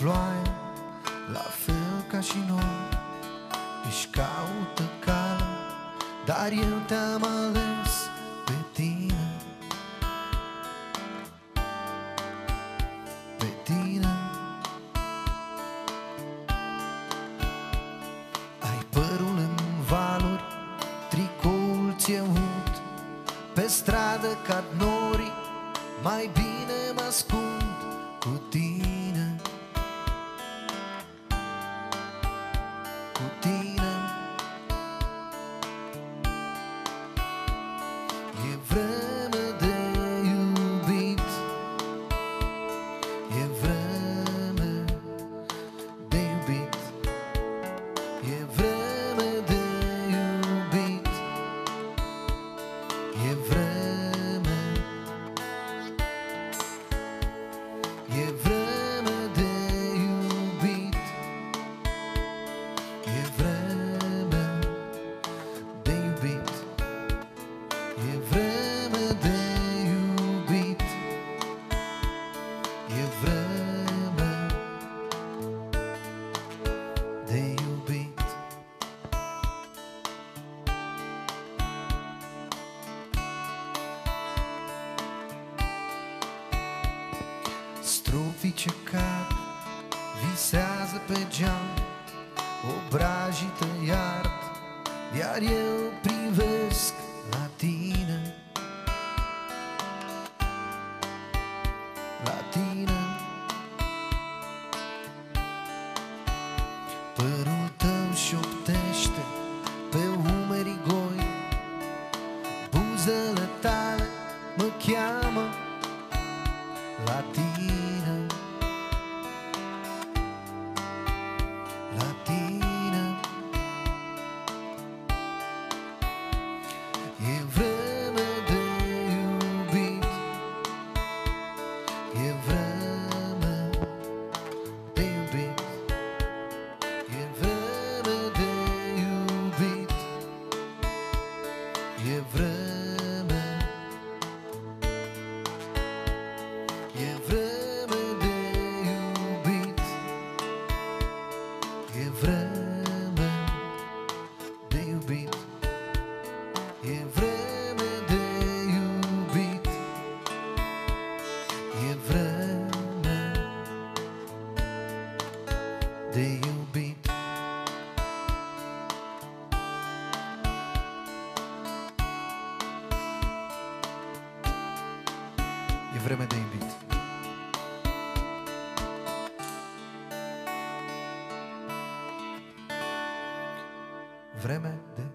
ploaie La fel ca și noi. Își caută cală Dar eu te-am ales pe tine. Pe tine. Ai părul în valuri Tricoul ți-e ud. Pe stradă cad norii Mai bine mă ascund cu tine E vreme de iubit. E vreme. E vreme de iubit. E vreme de iubit. E vreme Strofii ce cad Visează pe geam Obrajii te iard Iar eu privesc la tine. La tine. Părul tău șoptește Pe umerii goi Buzele tale mă cheamă la tine E vreme. E vreme de iubit. E vreme de iubit. E vreme de iubit. E vreme vreme de iubit Vreme de